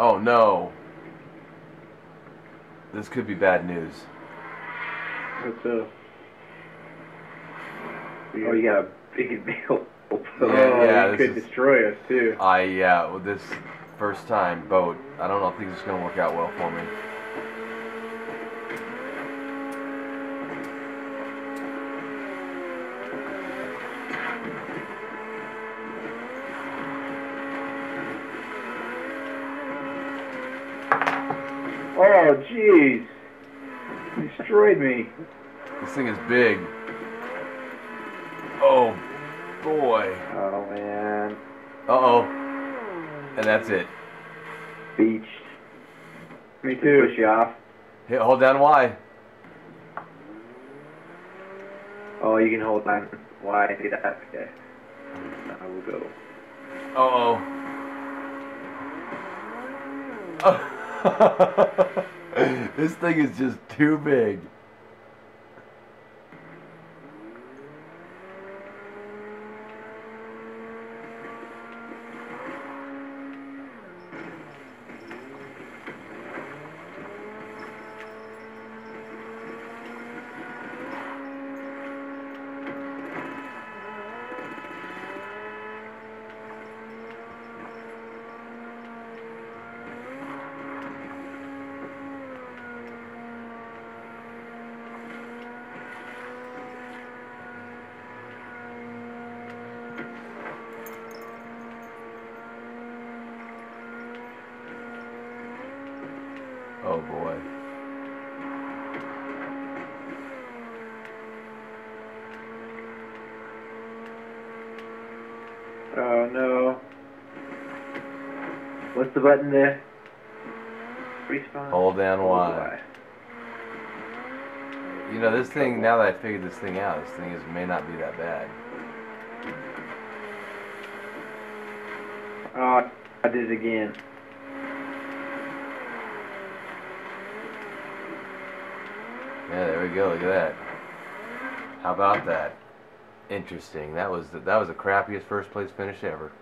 Oh no. This could be bad news. What's up? Uh, oh, you got a big deal. Oh, yeah, you this could is- destroy us too. I yeah, with this first time boat, I don't know if things are gonna work out well for me. Oh, jeez. Destroyed me. This thing is big. Oh boy. Oh man, Uh oh. And that's it. beached. Me too. Push too. you off. Hit hold down Y. Oh, you can hold on. Why do that? Okay. I will go. Uh-oh. oh. this thing is just too big. Oh boy. Oh no. What's the button there? Respawn. Hold down Hold Y. You know, this thing, now that I figured this thing out, this thing is may not be that bad. Oh, I did it again. Yeah, there we go. Look at that. How about that? Interesting. That was the, that was the crappiest first place finish ever.